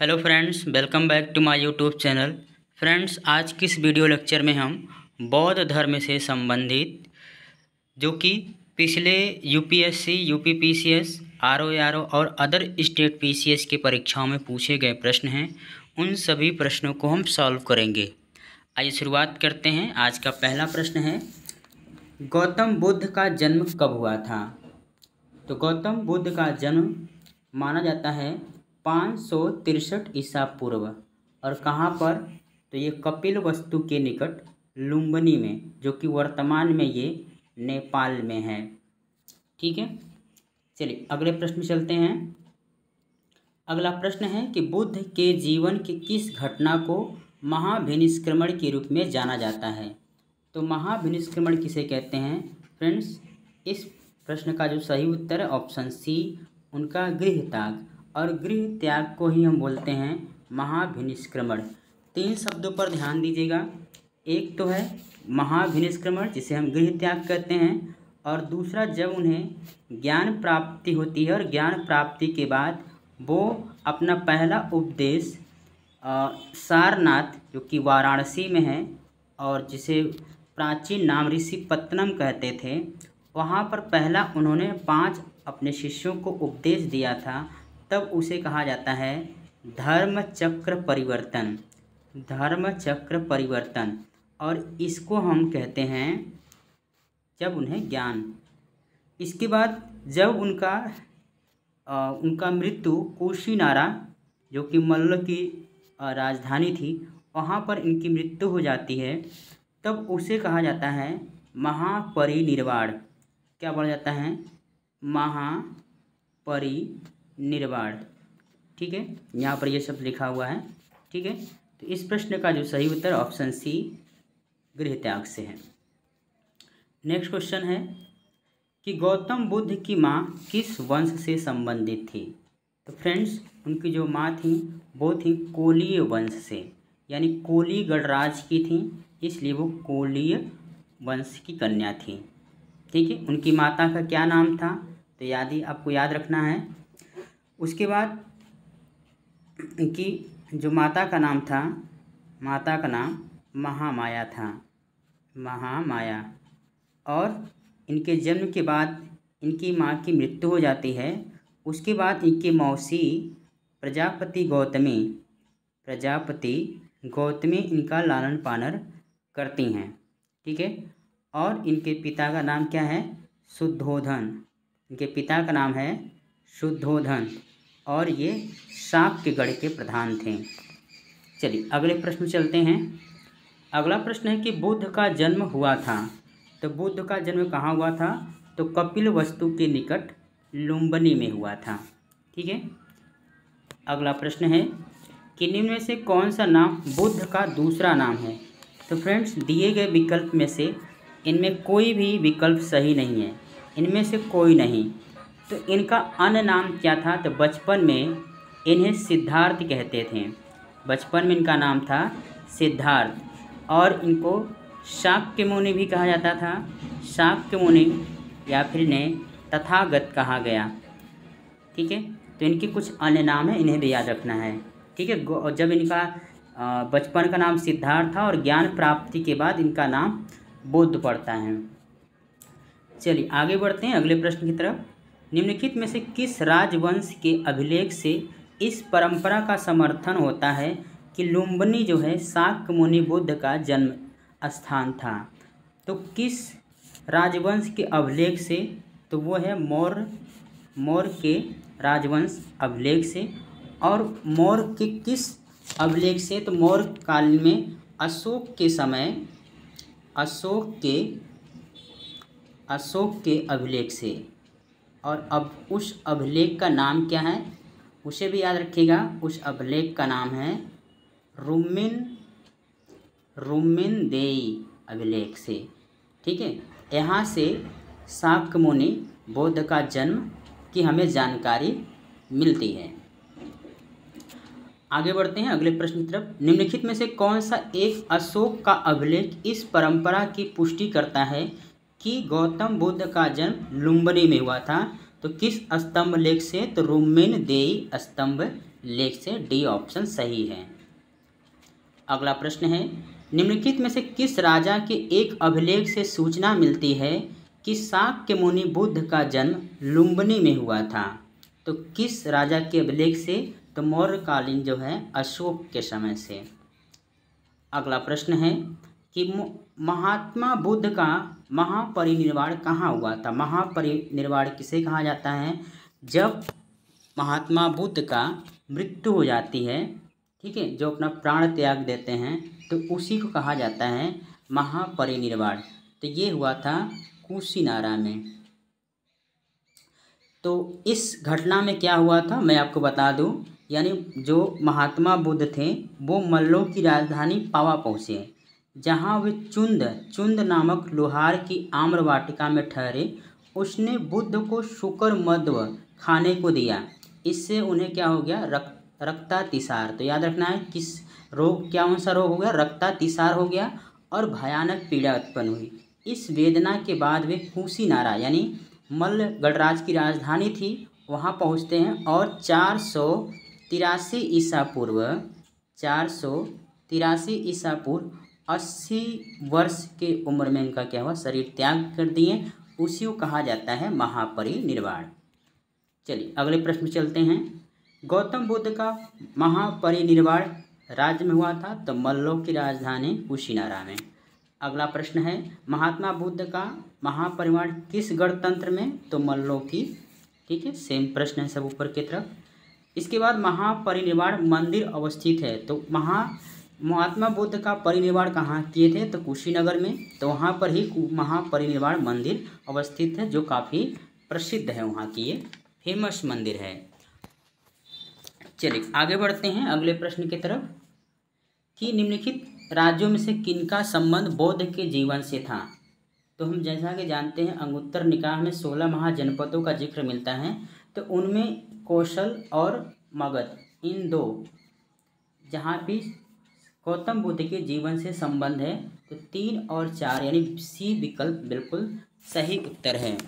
Hello friends, welcome back to my YouTube channel. Friends, आज की इस वीडियो लेक्चर में हम बौद्ध धर्म से संबंधित, जो कि पिछले यूपीएससी यूपीपीसीएस आरओआरओ और अदर स्टेट पीसीएस की परीक्षाओं में पूछे गए प्रश्न हैं। उन सभी प्रश्नों को हम सॉल्व करेंगे। आइए शुरुआत करते हैं। आज का पहला प्रश्न है, गौतम बुद्ध का जन्म कब हुआ था? तो गौतम बुद्ध का जन्म माना जाता है पाँच सौ तिरसठ ईसा पूर्व। और कहाँ पर? तो ये कपिल वस्तु के निकट लुम्बनी में, जो कि वर्तमान में ये नेपाल में है। ठीक है? चलिए, अगले प्रश्न चलते हैं। अगला प्रश्न है कि बुद्ध के जीवन की किस घटना को महाभिनिष्क्रमण के रूप में जाना जाता है? तो महाभिनिष्क्रमण किसे कहते हैं? फ्रेंड्स, इस प्रश्न का जो सही उत्तर है, ऑप्शन सी, उनका गृह त्याग और गृह त्याग को ही हम बोलते हैं महाभिनिष्क्रमण। तीन शब्दों पर ध्यान दीजिएगा। एक तो है महाभिनिष्क्रमण, जिसे हम गृह त्याग कहते हैं, और दूसरा जब उन्हें ज्ञान प्राप्ति होती है और ज्ञान प्राप्ति के बाद वो अपना पहला उपदेश सारनाथ, जो कि वाराणसी में है, और जिसे प्राचीन नाम ऋषि पत्तनम कहते थे, वहाँ पर पहला उन्होंने पाँच अपने शिष्यों को उपदेश दिया था। तब उसे कहा जाता है धर्म चक्र परिवर्तन धर्म चक्र परिवर्तन। और इसको हम कहते हैं जब उन्हें ज्ञान। इसके बाद जब उनका आ, उनका मृत्यु कोशीनारा जो कि मल्ल की राजधानी थी वहाँ पर इनकी मृत्यु हो जाती है तब उसे कहा जाता है महापरिनिर्वाण। क्या बोला जाता है? महापरि निर्वाण। ठीक है? यहाँ पर ये सब लिखा हुआ है। ठीक है? तो इस प्रश्न का जो सही उत्तर ऑप्शन सी गृह त्याग से है। नेक्स्ट क्वेश्चन है कि गौतम बुद्ध की माँ किस वंश से संबंधित थी? तो फ्रेंड्स, उनकी जो माँ थी, वो थी कोलीय वंश से, यानी कोली गणराज की थी, इसलिए वो कोलीय वंश की कन्या थी। ठीक है? उनकी माता का क्या नाम था? तो याद ही आपको याद रखना है। उसके बाद इनकी जो माता का नाम था, माता का नाम महामाया था, महामाया। और इनके जन्म के बाद इनकी माँ की मृत्यु हो जाती है। उसके बाद इनकी मौसी प्रजापति गौतमी प्रजापति गौतमी इनका लालन पालन करती हैं, ठीक है? और इनके पिता का नाम क्या है? शुद्धोधन। इनके पिता का नाम है शुद्धोधन। और ये सांप के गढ़ के प्रधान थे। चलिए, अगले प्रश्न चलते हैं। अगला प्रश्न है कि बुद्ध का जन्म हुआ था। तो बुद्ध का जन्म कहाँ हुआ था? तो कपिल वस्तु के निकट लुम्बनी में हुआ था। ठीक है? अगला प्रश्न है कि निम्न में से कौन सा नाम बुद्ध का दूसरा नाम है? तो फ्रेंड्स, दिए गए विकल्प में से इनमें कोई भी विकल्प सही नहीं है। इनमें से कोई नहीं। तो इनका अन्य नाम क्या था? तो बचपन में इन्हें सिद्धार्थ कहते थे। बचपन में इनका नाम था सिद्धार्थ और इनको शाक्य मुनि भी कहा जाता था। शाक्य मुनि या फिर इन्हें तथागत कहा गया। ठीक है? तो इनके कुछ अन्य नाम हैं, इन्हें भी याद रखना है। ठीक है? जब इनका बचपन का नाम सिद्धार्थ था और ज्ञान प्राप्ति के बाद इनका नाम बुद्ध पड़ता है। चलिए, आगे बढ़ते हैं, अगले प्रश्न की तरफ़। निम्नलिखित में से किस राजवंश के अभिलेख से इस परंपरा का समर्थन होता है कि लुम्बनी जो है शाक मुनि बुद्ध का जन्म स्थान था? तो किस राजवंश के अभिलेख से? तो वो है मौर्य मौर्य के राजवंश अभिलेख से। और मौर्य के किस अभिलेख से? तो मौर्य काल में अशोक के समय, अशोक के अशोक के अभिलेख से। और अब उस अभिलेख का नाम क्या है? उसे भी याद रखिएगा, उस अभिलेख का नाम है रुमिन रुमिन देई अभिलेख से। ठीक है? यहाँ से शाक्य मुनि बौद्ध का जन्म की हमें जानकारी मिलती है। आगे बढ़ते हैं, अगले प्रश्न की तरफ़। निम्नलिखित में से कौन सा एक अशोक का अभिलेख इस परंपरा की पुष्टि करता है? कि गौतम बुद्ध का जन्म लुम्बनी में हुआ था। तो किस स्तंभ लेख से? तो रुमेन देई स्तंभ लेख से डी ऑप्शन सही है। अगला प्रश्न है, निम्नलिखित में से किस राजा के एक अभिलेख से सूचना मिलती है कि शाक्य मुनि बुद्ध का जन्म लुम्बनी में हुआ था? तो किस राजा के अभिलेख से? तो मौर्यकालीन जो है, अशोक के समय से। अगला प्रश्न है कि महात्मा बुद्ध का महापरिनिर्वाण कहाँ हुआ था? महापरिनिर्वाण किसे कहा जाता है? जब महात्मा बुद्ध का मृत्यु हो जाती है, ठीक है, जो अपना प्राण त्याग देते हैं तो उसी को कहा जाता है महापरिनिर्वाण। तो ये हुआ था कुशीनारा में। तो इस घटना में क्या हुआ था? मैं आपको बता दूँ, यानी जो महात्मा बुद्ध थे, वो मल्लों की राजधानी पावा पहुँचे। जहाँ वे चुंद चुंद नामक लोहार की आम्र वाटिका में ठहरे, उसने बुद्ध को शुक्र मध्व खाने को दिया। इससे उन्हें क्या हो गया? रक्त रक्तातिसार। तो याद रखना है, किस रोग क्या कौन सा रोग हो गया? रक्तातिसार हो गया और भयानक पीड़ा उत्पन्न हुई। इस वेदना के बाद वे नारा, यानी मल्ल गणराज की राजधानी थी, वहाँ पहुँचते हैं और चार सौ तिरासी ईसा पूर्व, चार सौ तिरासी ईसा पूर्व अस्सी वर्ष के उम्र में इनका क्या हुआ? शरीर त्याग कर दिए। उसी को कहा जाता है महापरिनिर्वाण। चलिए, अगले प्रश्न चलते हैं। गौतम बुद्ध का महापरिनिर्वाण राज्य में हुआ था तो मल्लों की राजधानी कुशीनारा में। अगला प्रश्न है, महात्मा बुद्ध का महापरिवार किस गणतंत्र में? तो मल्लों की, ठीक है सेम प्रश्न है सब ऊपर की तरफ़। इसके बाद महापरिनिर्वाण मंदिर अवस्थित है तो महा महात्मा बुद्ध का परिनिर्वाण कहाँ किए थे? तो कुशीनगर में। तो वहाँ पर ही महापरिनिर्वाण मंदिर अवस्थित है, जो काफ़ी प्रसिद्ध है वहाँ की ये। फ़ेमस मंदिर है। चलिए, आगे बढ़ते हैं अगले प्रश्न की तरफ़। कि निम्नलिखित राज्यों में से किनका संबंध बौद्ध के जीवन से था? तो हम जैसा कि जानते हैं, अंगुत्तर निकाय में सोलह महाजनपदों का ज़िक्र मिलता है। तो उनमें कौशल और मगध, इन दो। जहाँ भी गौतम बुद्ध के जीवन से संबंध है। तो तीन और चार यानी सी विकल्प बिल्कुल सही उत्तर है।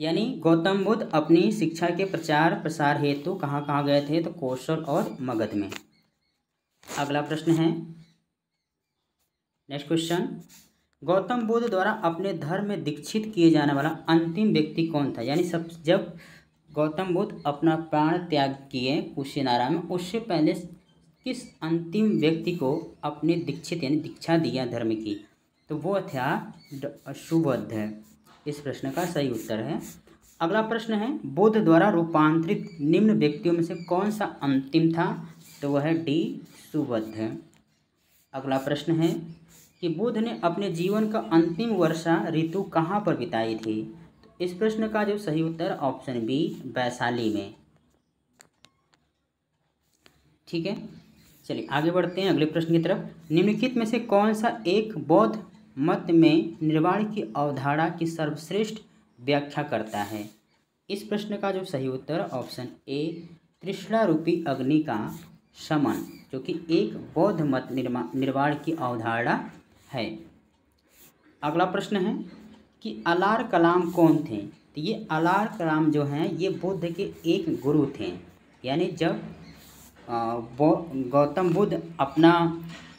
यानी गौतम बुद्ध अपनी शिक्षा के प्रचार प्रसार हेतु तो कहाँ कहाँ गए थे? तो कौशल और मगध में। अगला प्रश्न है। Next question. गौतम बुद्ध द्वारा अपने धर्म में दीक्षित किए जाने वाला अंतिम व्यक्ति कौन था? यानी सब, जब गौतम बुद्ध अपना प्राण त्याग किए कुशीनारा में, उससे पहले किस अंतिम व्यक्ति को अपने दीक्षित यानी दीक्षा दिया धर्म की? तो वो था सुबद्ध इस प्रश्न का सही उत्तर है। अगला प्रश्न है, बुद्ध द्वारा रूपांतरित निम्न व्यक्तियों में से कौन सा अंतिम था? तो वह है डी सुबद्ध अगला प्रश्न है कि बुद्ध ने अपने जीवन का अंतिम वर्षा ऋतु कहाँ पर बिताई थी? तो इस प्रश्न का जो सही उत्तर ऑप्शन बी, वैशाली में। ठीक है? चलिए आगे बढ़ते हैं, अगले प्रश्न की तरफ़। निम्नलिखित में से कौन सा एक बौद्ध मत में निर्वाण की अवधारणा की सर्वश्रेष्ठ व्याख्या करता है? इस प्रश्न का जो सही उत्तर, ऑप्शन ए रूपी अग्नि का समन जो कि एक बौद्ध मत निर्माण की अवधारणा है। अगला प्रश्न है कि अलार कलाम कौन थे? तो ये अलार कलाम जो हैं, ये बुद्ध के एक गुरु थे। यानी जब गौतम बुद्ध अपना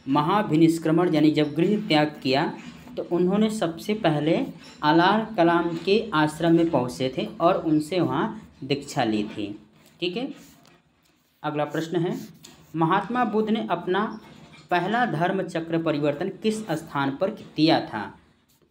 महाभिनिष्क्रमण, यानी जब गृह त्याग किया तो उन्होंने सबसे पहले अलार कलाम के आश्रम में पहुँचे थे और उनसे वहाँ दीक्षा ली थी। ठीक है? अगला प्रश्न है। महात्मा बुद्ध ने अपना पहला धर्म चक्र परिवर्तन किस स्थान पर किया था?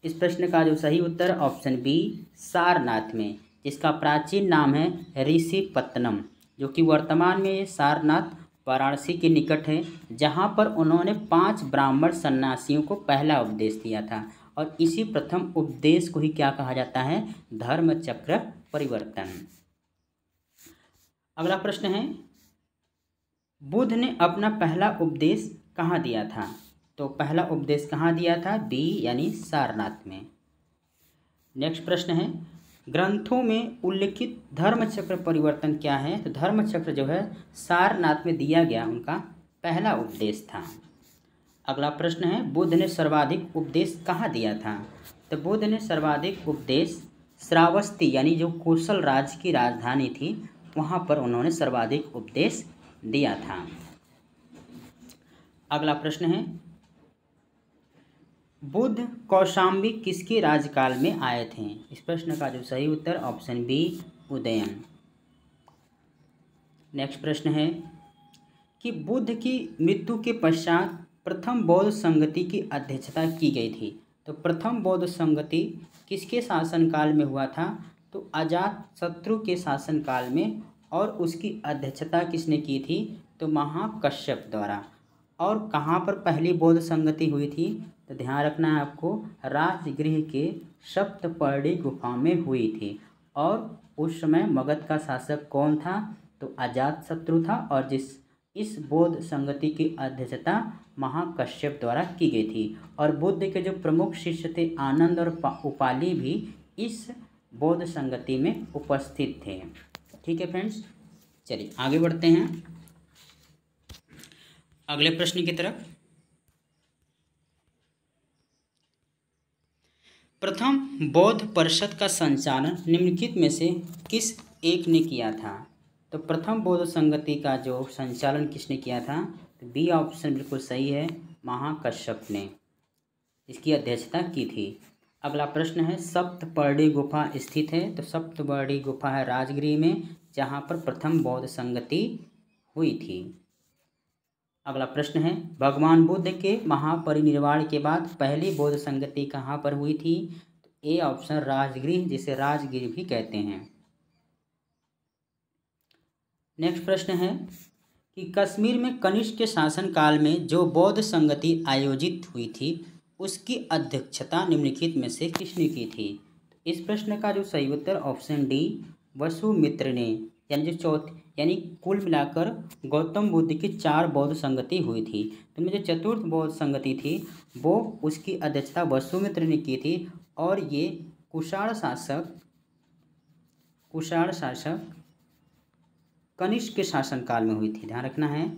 इस प्रश्न का जो सही उत्तर, ऑप्शन बी, सारनाथ में, जिसका प्राचीन नाम है ऋषि पत्तनम जो कि वर्तमान में ये सारनाथ वाराणसी के निकट है, जहाँ पर उन्होंने पाँच ब्राह्मण सन्यासियों को पहला उपदेश दिया था। और इसी प्रथम उपदेश को ही क्या कहा जाता है? धर्म चक्र परिवर्तन। अगला प्रश्न है, बुद्ध ने अपना पहला उपदेश कहाँ दिया था? तो पहला उपदेश कहाँ दिया था? बी यानी सारनाथ में। नेक्स्ट प्रश्न है ग्रंथों में उल्लिखित धर्म चक्र परिवर्तन क्या है? तो धर्म चक्र जो है, सारनाथ में दिया गया उनका पहला उपदेश था। अगला प्रश्न है, बुद्ध ने सर्वाधिक उपदेश कहाँ दिया था? तो बुद्ध ने सर्वाधिक उपदेश श्रावस्ती, यानी जो कौशल राज्य की राजधानी थी, वहाँ पर उन्होंने सर्वाधिक उपदेश दिया था। अगला प्रश्न है बुद्ध कौशाम्बी किसके राज्यकाल में आए थे? इस प्रश्न का जो सही उत्तर, ऑप्शन बी, उदयन। नेक्स्ट प्रश्न है कि बुद्ध की मृत्यु के पश्चात प्रथम बौद्ध संगति की अध्यक्षता की गई थी। तो प्रथम बौद्ध संगति किसके शासनकाल में हुआ था? तो अजात शत्रु के शासनकाल में और उसकी अध्यक्षता किसने की थी? तो महाकश्यप द्वारा। और कहाँ पर पहली बौद्ध संगति हुई थी? तो ध्यान रखना है आपको, राजगृह के सप्तपर्णी गुफा में हुई थी। और उस समय मगध का शासक कौन था? तो अजात शत्रु था और जिस, इस बौद्ध संगति की अध्यक्षता महाकश्यप द्वारा की गई थी। और बुद्ध के जो प्रमुख शिष्य थे, आनंद और उपाली भी इस बौद्ध संगति में उपस्थित थे। ठीक है फ्रेंड्स, चलिए आगे बढ़ते हैं। अगले प्रश्न की तरफ़। प्रथम बौद्ध परिषद का संचालन निम्नलिखित में से किस एक ने किया था? तो प्रथम बौद्ध संगति का जो संचालन किसने किया था? तो बी ऑप्शन बिल्कुल सही है, महाकश्यप ने। इसकी अध्यक्षता की थी। अगला प्रश्न है, सप्तपर्णी गुफा स्थित है। तो सप्तपर्णी गुफा है राजगिरी में, जहाँ पर प्रथम बौद्ध संगति हुई थी। अगला प्रश्न है, भगवान बुद्ध के महापरिनिर्वाण के बाद पहली बौद्ध संगति कहाँ पर हुई थी? तो ए ऑप्शन राजगृह, जिसे राजगृह भी कहते हैं। नेक्स्ट प्रश्न है कि कश्मीर में कनिष्क के शासनकाल में जो बौद्ध संगति आयोजित हुई थी, उसकी अध्यक्षता निम्नलिखित में से किसने की थी? इस प्रश्न का जो सही उत्तर ऑप्शन डी, वसुमित्र ने। यानी जो चौथ, यानी कुल मिलाकर गौतम बुद्ध की चार बौद्ध संगति हुई थी। तो जो चतुर्थ बौद्ध संगति थी, वो उसकी अध्यक्षता वसुमित्र ने की थी और ये कुषाण शासक कुषाण शासक कनिष्क के शासनकाल में हुई थी। ध्यान रखना है,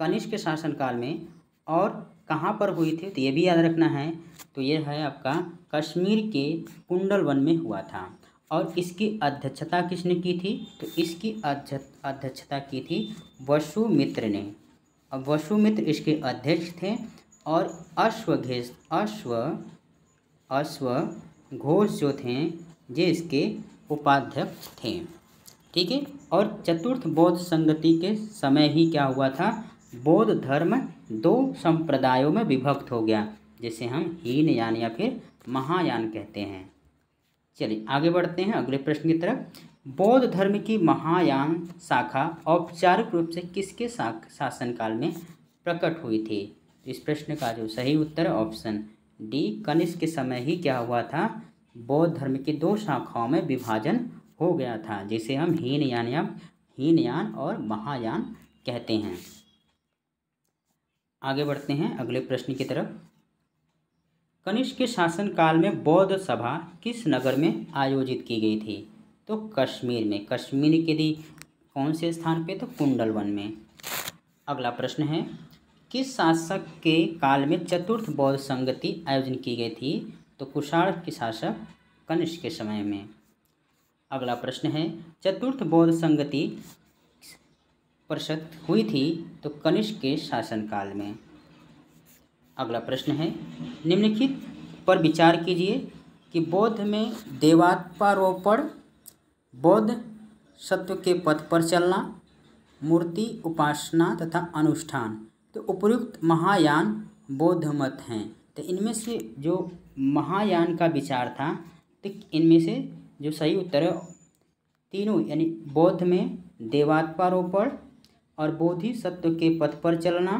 कनिष्क के शासनकाल में और कहाँ पर हुई थी तो ये भी याद रखना है। तो ये है आपका कश्मीर के कुंडल वन में हुआ था। और इसकी अध्यक्षता किसने की थी? तो इसकी अध्यक्षता की थी वसुमित्र ने। अब वसुमित्र इसके अध्यक्ष थे और अश्वघेश अश्व अश्व घोष जो थे, ये इसके उपाध्यक्ष थे। ठीक है? और चतुर्थ बौद्ध संगति के समय ही क्या हुआ था? बौद्ध धर्म दो संप्रदायों में विभक्त हो गया, जिसे हम हीनयान या फिर महायान कहते हैं। चलिए आगे बढ़ते हैं अगले प्रश्न की तरफ़। बौद्ध धर्म की महायान शाखा औपचारिक रूप से किसके शासनकाल में प्रकट हुई थी? इस प्रश्न का जो सही उत्तर ऑप्शन डी, कनिष्क के समय ही क्या हुआ था? बौद्ध धर्म की दो शाखाओं में विभाजन हो गया था, जिसे हम हीनयान या हीनयान और महायान कहते हैं। आगे बढ़ते हैं अगले प्रश्न की तरफ़। कनिष्क के शासनकाल में बौद्ध सभा किस नगर में आयोजित की गई थी? तो कश्मीर में। कश्मीर के दी कौन से स्थान पे? तो कुंडलवन में। अगला प्रश्न है, किस शासक के काल में चतुर्थ बौद्ध संगति आयोजन की गई थी? तो कुषाण के शासक कनिष्क के समय में। अगला प्रश्न है, चतुर्थ बौद्ध संगति परिषद हुई थी? तो कनिष्क के शासनकाल में। अगला प्रश्न है। निम्नलिखित पर विचार कीजिए कि बौद्ध में देवात्मारोपण बौद्ध सत्व के पथ पर चलना, मूर्ति, उपासना तथा अनुष्ठान तो उपयुक्त महायान बौद्ध मत हैं। तो इनमें से जो महायान का विचार था तो इनमें से जो सही उत्तर है, तीनों, यानी बौद्ध में देवात्मारोपण और बोधि सत्व के पथ पर चलना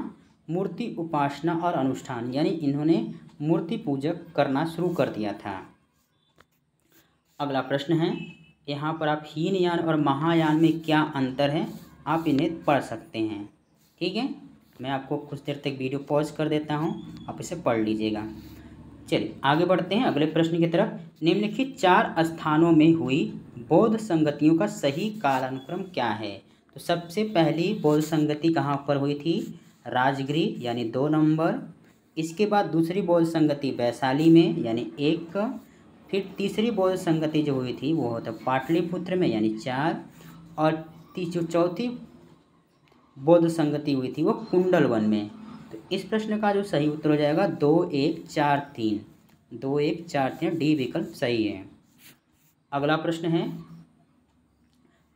मूर्ति उपासना और अनुष्ठान, यानी इन्होंने मूर्ति पूजक करना शुरू कर दिया था। अगला प्रश्न है, यहाँ पर आप हीनयान और महायान में क्या अंतर है? आप इन्हें पढ़ सकते हैं। ठीक है? मैं आपको कुछ देर तक वीडियो पॉज कर देता हूँ, आप इसे पढ़ लीजिएगा। चलिए, आगे बढ़ते हैं, अगले प्रश्न की तरफ़। निम्नलिखित चार स्थानों में हुई बौद्ध संगतियों का सही कालानुक्रम क्या है? तो सबसे पहली बौद्ध संगति कहाँ पर हुई थी? राजगृह यानी दो नंबर। इसके बाद दूसरी बौद्ध संगति वैशाली में, यानी एक। फिर तीसरी बौद्ध संगति जो हुई थी, वो होता है पाटलिपुत्र में, यानी चार। और जो चौथी बौद्ध संगति हुई थी, वो कुंडल वन में। तो इस प्रश्न का जो सही उत्तर हो जाएगा, दो एक चार तीन। दो एक चार तीन, डी विकल्प सही है। अगला प्रश्न है।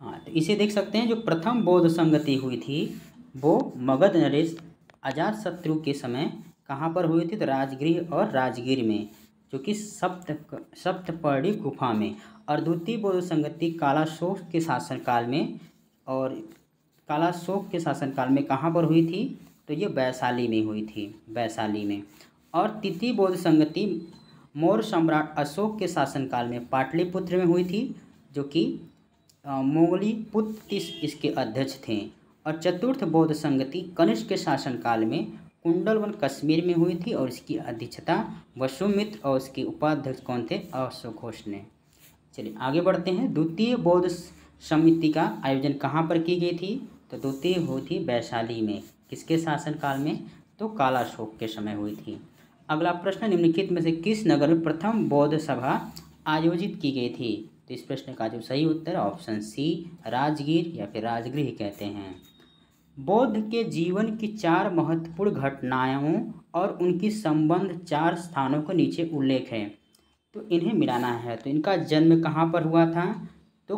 हाँ तो इसे देख सकते हैं, जो प्रथम बौद्ध संगति हुई थी वो मगध नरेश अजात शत्रु के समय कहाँ पर हुई थी? तो राजगृह और राजगीर में, जो कि सप्त, सप्तपर्णी गुफा में। और द्वितीय बौद्ध संगति कालाशोक के शासनकाल में और कालाशोक के शासनकाल में कहाँ पर हुई थी? तो ये वैशाली में हुई थी, वैशाली में। और तृतीय बौद्ध संगति मौर्य सम्राट अशोक के शासनकाल में पाटलिपुत्र में हुई थी, जो कि मोगली पुत्र इसके अध्यक्ष थे। और चतुर्थ बौद्ध संगति कनिष्क के शासनकाल में कुंडलवन कश्मीर में हुई थी और इसकी अध्यक्षता वसुमित्र और उसके उपाध्यक्ष कौन थे? अशोक घोष ने। चलिए आगे बढ़ते हैं। द्वितीय बौद्ध समिति का आयोजन कहाँ पर की गई थी? तो द्वितीय हुई थी वैशाली में। किसके शासनकाल में? तो कालाशोक के समय हुई थी। अगला प्रश्न, निम्नलिखित में से किस नगर में प्रथम बौद्ध सभा आयोजित की गई थी? तो इस प्रश्न का जो सही उत्तर ऑप्शन सी, राजगीर या फिर राजगृह कहते हैं। बौद्ध के जीवन की चार महत्वपूर्ण घटनाओं और उनकी संबंध चार स्थानों को नीचे उल्लेख है। तो इन्हें मिलाना है। तो इनका जन्म कहाँ पर हुआ था? तो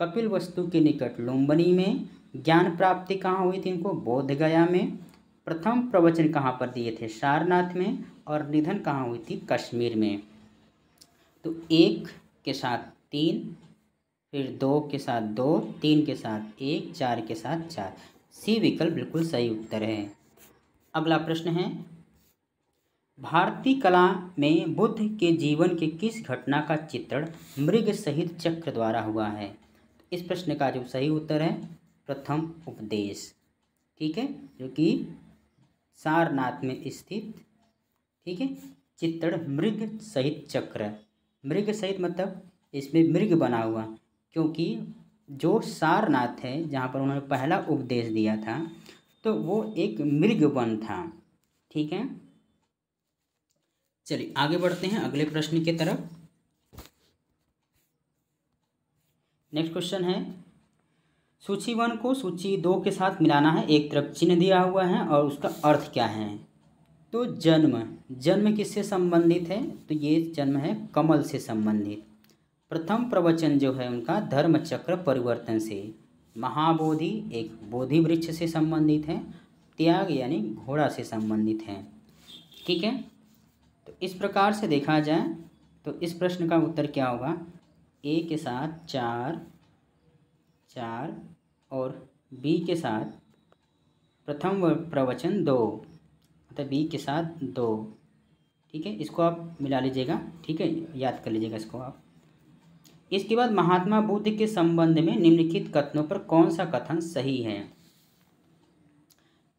कपिल वस्तु के निकट लुम्बनी में। ज्ञान प्राप्ति कहाँ हुई थी इनको? बोध गया में। प्रथम प्रवचन कहाँ पर दिए थे? सारनाथ में। और निधन कहाँ हुई थी? कश्मीर में। तो एक के साथ तीन, फिर दो के साथ दो, तीन के साथ एक, चार के साथ चार। सी विकल्प बिल्कुल सही उत्तर है। अगला प्रश्न है, भारतीय कला में बुद्ध के जीवन के किस घटना का चित्रण मृग सहित चक्र द्वारा हुआ है? इस प्रश्न का जो सही उत्तर है, प्रथम उपदेश, ठीक है? जो कि सारनाथ में स्थित, ठीक है? चित्रण मृग सहित चक्र। मृग सहित मतलब इसमें मृग बना हुआ, क्योंकि जो सारनाथ है, जहाँ पर उन्होंने पहला उपदेश दिया था तो वो एक मृग वन था। ठीक है? चलिए, आगे बढ़ते हैं, अगले प्रश्न की तरफ़। नेक्स्ट क्वेश्चन है, सूची वन को सूची दो के साथ मिलाना है, एक तरफ़ चिन्ह दिया हुआ है और उसका अर्थ क्या है? तो जन्म जन्म किससे संबंधित है? तो ये जन्म है कमल से संबंधित। प्रथम प्रवचन जो है उनका धर्म चक्र परिवर्तन से, महाबोधि एक बोधि वृक्ष से संबंधित है, त्याग यानी घोड़ा से संबंधित है। ठीक है? तो इस प्रकार से देखा जाए तो इस प्रश्न का उत्तर क्या होगा? ए के साथ चार चार और बी के साथ प्रथम प्रवचन दो मतलब बी के साथ दो। ठीक है? इसको आप मिला लीजिएगा। ठीक है? याद कर लीजिएगा इसको आप। इसके बाद महात्मा बुद्ध के संबंध में निम्नलिखित कथनों पर कौन सा कथन सही है?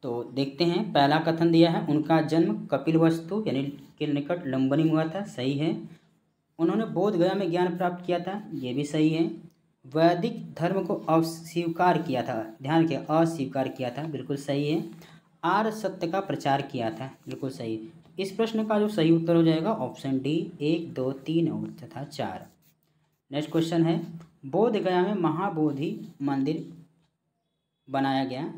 तो देखते हैं, पहला कथन दिया है, उनका जन्म कपिल वस्तु, यानी के निकट लंबनी हुआ था, सही है। उन्होंने बोध गया में ज्ञान प्राप्त किया था, ये भी सही है। वैदिक धर्म को अस्वीकार किया था, ध्यान किया अस्वीकार किया था, बिल्कुल सही है। आर सत्य का प्रचार किया था, बिल्कुल सही। इस प्रश्न का जो सही उत्तर हो जाएगा, ऑप्शन डी, एक, दो, तीन और तथा चार। नेक्स्ट क्वेश्चन है। बोध गया में महाबोधि मंदिर बनाया गया।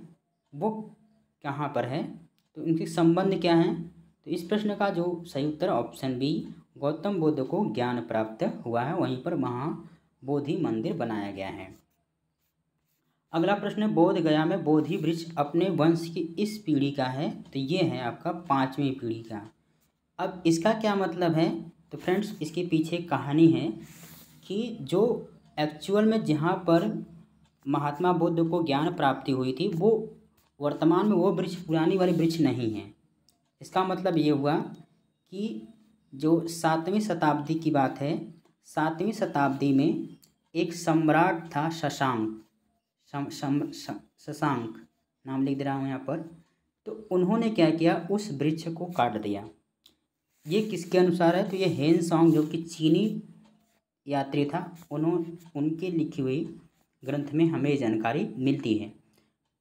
वो कहाँ पर है? तो इनके संबंध क्या हैं? तो इस प्रश्न का जो सही उत्तर ऑप्शन बी गौतम बुद्ध को ज्ञान प्राप्त हुआ है, वहीं पर महाबोधि मंदिर बनाया गया है। अगला प्रश्न है बोध गया में बोधि वृक्ष अपने वंश की इस पीढ़ी का है? तो ये है आपका पाँचवीं पीढ़ी का। अब इसका क्या मतलब है? तो फ्रेंड्स इसके पीछे कहानी है। कि जो एक्चुअल में जहाँ पर महात्मा बुद्ध को ज्ञान प्राप्ति हुई थी, वो वर्तमान में वो वृक्ष, पुरानी वाली वृक्ष नहीं है। इसका मतलब ये हुआ कि जो सातवीं शताब्दी की बात है, सातवीं शताब्दी में एक सम्राट था शशांक शशांक, नाम लिख दे रहा हूँ यहाँ पर। तो उन्होंने क्या किया? उस वृक्ष को काट दिया। ये किसके अनुसार है? तो ये हेन सॉन्ग जो कि चीनी यात्री था। उन्होंने उनके लिखी हुई ग्रंथ में हमें जानकारी मिलती है।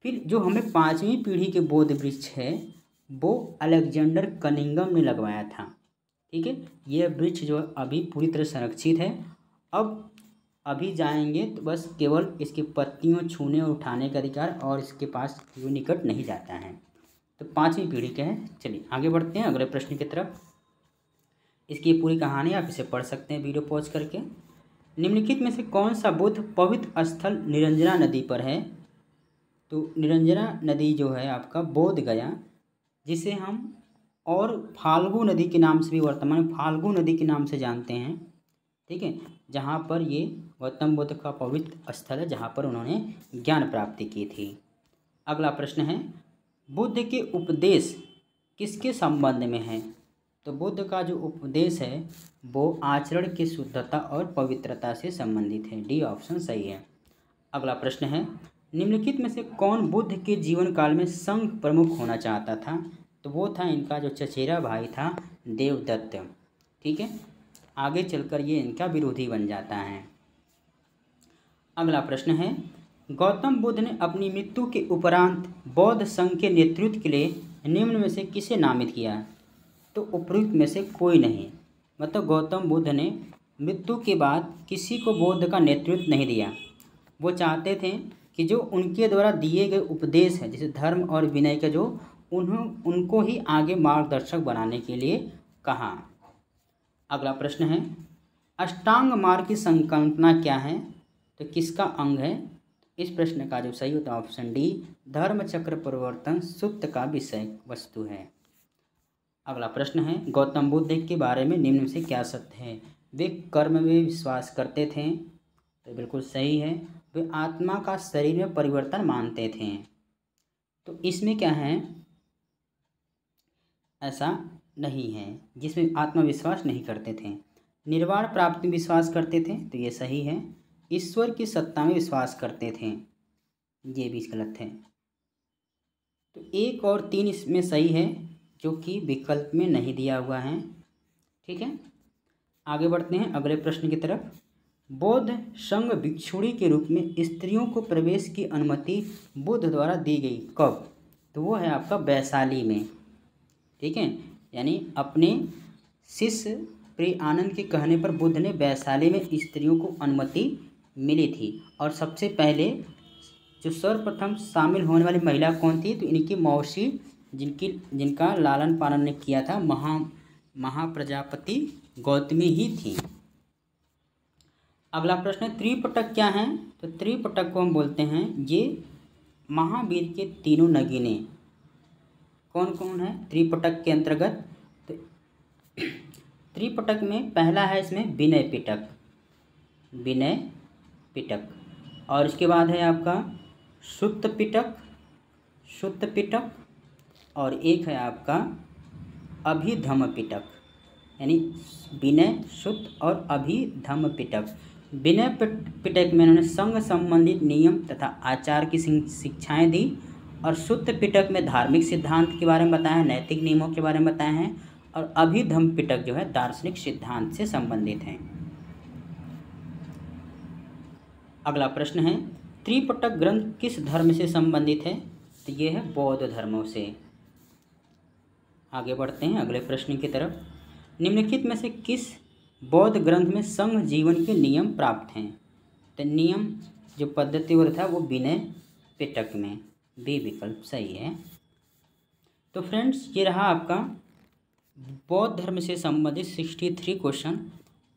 फिर जो हमें पाँचवीं पीढ़ी के बौद्ध वृक्ष है, वो अलेक्जेंडर कनिंगम ने लगवाया था। ठीक है? ये वृक्ष जो अभी पूरी तरह संरक्षित है। अब, अभी जाएँगे तो बस केवल इसकी पत्तियों छूने और उठाने का अधिकार और इसके पास जो निकट नहीं जाता है। तो पाँचवीं पीढ़ी के हैं। चलिए, आगे बढ़ते हैं। अगले प्रश्न की तरफ़। इसकी पूरी कहानी आप इसे पढ़ सकते हैं वीडियो पॉज करके। निम्नलिखित में से कौन सा बुद्ध पवित्र स्थल निरंजना नदी पर है? तो निरंजना नदी जो है आपका बोध गया, जिसे हम और फाल्गु नदी के नाम से भी वर्तमान फाल्गु नदी के नाम से जानते हैं, ठीक है? जहाँ पर ये गौतम बुद्ध का पवित्र स्थल है, जहाँ पर उन्होंने ज्ञान प्राप्ति की थी। अगला प्रश्न है, बुद्ध के उपदेश किसके संबंध में है? तो बुद्ध का जो उपदेश है, वो आचरण की शुद्धता और पवित्रता से संबंधित है। डी ऑप्शन सही है। अगला प्रश्न है, निम्नलिखित में से कौन बुद्ध के जीवन काल में संघ प्रमुख होना चाहता था? तो वो था इनका जो चचेरा भाई था, देवदत्त। ठीक है? आगे चलकर ये इनका विरोधी बन जाता है। अगला प्रश्न है, गौतम बुद्ध ने अपनी मृत्यु के उपरांत बौद्ध संघ के नेतृत्व के लिए निम्न में से किसे नामित किया? तो उपयुक्त में से कोई नहीं। मतलब गौतम बुद्ध ने मृत्यु के बाद किसी को बौद्ध का नेतृत्व नहीं दिया। वो चाहते थे कि जो उनके द्वारा दिए गए उपदेश हैं, जैसे धर्म और विनय के जो, उन्हों, उनको ही आगे मार्गदर्शक बनाने के लिए कहा। अगला प्रश्न है, अष्टांग मार्ग की संकल्पना क्या है? तो किसका अंग है? इस प्रश्न का जो सही होता है ऑप्शन डी, धर्म चक्र परिवर्तन सुप्त का विषय वस्तु है। अगला प्रश्न है, गौतम बुद्ध के बारे में निम्न से क्या सत्य है? वे कर्म में विश्वास करते थे तो बिल्कुल सही है। वे आत्मा का शरीर में परिवर्तन मानते थे। तो इसमें क्या है? ऐसा नहीं है, जिसमें आत्मविश्वास नहीं करते थे। निर्वाण प्राप्ति में विश्वास करते थे तो ये सही है। ईश्वर की सत्ता में विश्वास करते थे, ये भी गलत है। तो एक और तीन इसमें सही है जो कि विकल्प में नहीं दिया हुआ है। ठीक है? आगे बढ़ते हैं अगले प्रश्न की तरफ़। बौद्ध संघ भिक्षुड़ी के रूप में स्त्रियों को प्रवेश की अनुमति बुद्ध द्वारा दी गई। कब? तो वो है आपका वैशाली में। ठीक है? यानी अपने शिष्य प्रिय आनंद के कहने पर बुद्ध ने वैशाली में स्त्रियों को अनुमति मिली थी। और सबसे पहले जो सर्वप्रथम शामिल होने वाली महिला कौन थी? तो इनकी मौसी जिनकी, जिनका लालन पालन ने किया था, महा, महाप्रजापति गौतमी ही थी। अगला प्रश्न, त्रिपटक क्या है? तो त्रिपटक को हम बोलते हैं, ये महावीर के तीनों नगीने। कौन कौन है? त्रिपटक के अंतर्गत तो त्रिपटक में पहला है इसमें विनय पिटक विनय पिटक और इसके बाद है आपका शुद्ध पिटक शुद्ध पिटक और एक है आपका अभिधम पिटक यानी विनय शुद्ध और अभिधम पिटक विनय पिटक में उन्होंने संघ संबंधित नियम तथा आचार की शिक्षाएँ दी और शुद्ध पिटक में धार्मिक सिद्धांत के बारे में बताया है नैतिक नियमों के बारे में बताया है और अभिधम पिटक जो है दार्शनिक सिद्धांत से संबंधित हैं। अगला प्रश्न है, त्रिपटक ग्रंथ किस धर्म से संबंधित है? तो ये है बौद्ध धर्मों से। आगे बढ़ते हैं, अगले प्रश्न की तरफ़। निम्नलिखित में से किस बौद्ध ग्रंथ में संघ जीवन के नियम प्राप्त हैं? तो नियम जो पद्धति और था वो विनय पिटक में। बी विकल्प सही है। तो फ्रेंड्स, ये रहा आपका बौद्ध धर्म से संबंधित सिक्सटी थ्री क्वेश्चन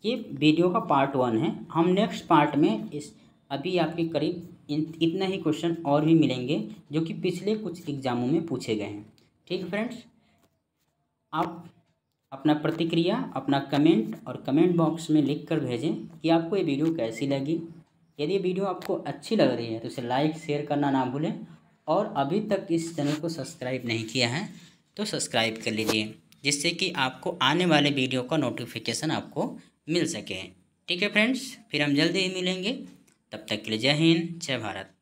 ये वीडियो का पार्ट वन है। हम नेक्स्ट पार्ट में इस अभी आपके करीब इतना ही क्वेश्चन और भी मिलेंगे, जो कि पिछले कुछ एग्ज़ामों में पूछे गए हैं। ठीक है फ्रेंड्स? आप अपना प्रतिक्रिया, अपना कमेंट और कमेंट बॉक्स में लिख कर भेजें कि आपको ये वीडियो कैसी लगी। यदि वीडियो आपको अच्छी लग रही है तो इसे लाइक शेयर करना ना भूलें और अभी तक इस चैनल को सब्सक्राइब नहीं किया है तो सब्सक्राइब कर लीजिए, जिससे कि आपको आने वाले वीडियो का नोटिफिकेशन आपको मिल सके। ठीक है फ्रेंड्स फिर हम जल्दी ही मिलेंगे। तब तक के लिए जय हिंद, जय भारत।